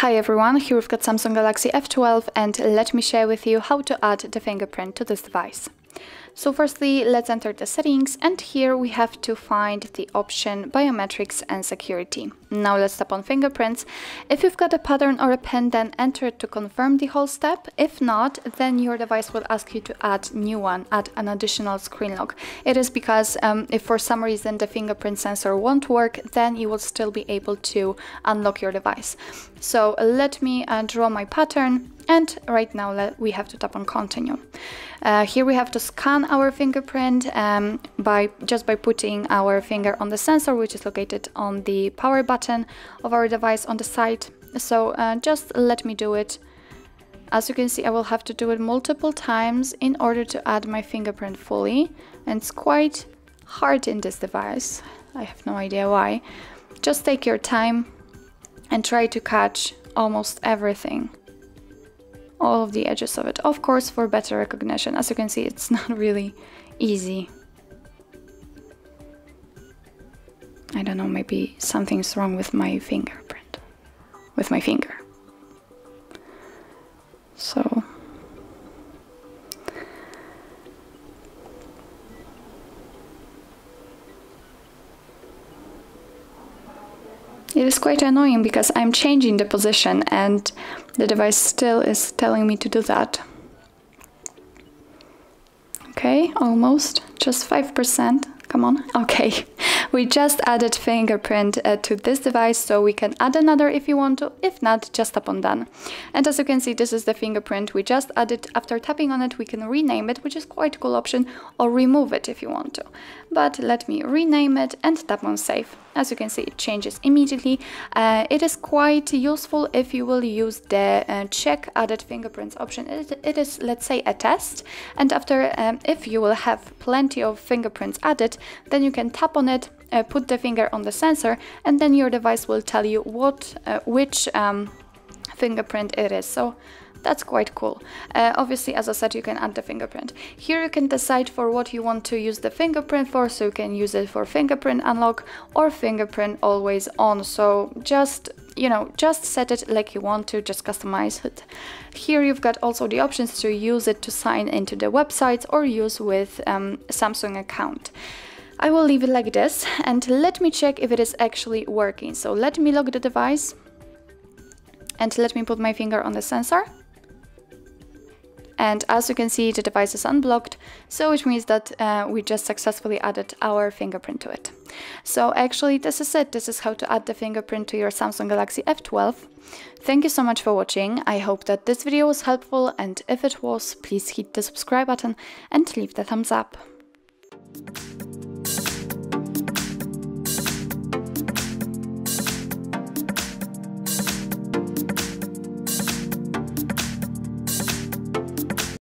Hi everyone, here we've got Samsung Galaxy F12 and let me share with you how to add the fingerprint to this device. So firstly, let's enter the settings and here we have to find the option biometrics and security. Now let's tap on fingerprints. If you've got a pattern or a PIN, then enter it to confirm the whole step. If not, then your device will ask you to add new one, add an additional screen lock. It is because um, if for some reason the fingerprint sensor won't work, then you will still be able to unlock your device. So let me uh, draw my pattern and right now we have to tap on continue. Uh, here we have to scan our fingerprint um, by just by putting our finger on the sensor, which is located on the power button of our device on the side. So uh, just let me do it. As you can see, I will have to do it multiple times in order to add my fingerprint fully. And it's quite hard in this device. I have no idea why. Just take your time and try to catch almost everything all of the edges of it. Of course, for better recognition. As you can see, it's not really easy. I don't know, maybe something's wrong with my fingerprint, with my finger. So It is quite annoying because I'm changing the position and the device still is telling me to do that. Okay, almost, just 5%, come on, okay. We just added fingerprint uh, to this device, so we can add another if you want to. If not, just tap on done. And as you can see, this is the fingerprint we just added. After tapping on it, we can rename it, which is quite a cool option, or remove it if you want to. But let me rename it and tap on save. As you can see, it changes immediately. Uh, it is quite useful if you will use the uh, check added fingerprints option. It, it is, let's say, a test. And after, um, if you will have plenty of fingerprints added, then you can tap on it uh, put the finger on the sensor and then your device will tell you what uh, which um, fingerprint it is so that's quite cool. Uh, obviously, as I said, you can add the fingerprint. Here you can decide for what you want to use the fingerprint for, so you can use it for fingerprint unlock or fingerprint always on. So just, you know, just set it like you want to, just customize it. Here you've got also the options to use it to sign into the websites or use with um, Samsung account. I will leave it like this and let me check if it is actually working. So let me lock the device and let me put my finger on the sensor. And as you can see, the device is unblocked, so which means that uh, we just successfully added our fingerprint to it. So actually, this is it. This is how to add the fingerprint to your Samsung Galaxy F12. Thank you so much for watching. I hope that this video was helpful, and if it was, please hit the subscribe button and leave the thumbs up.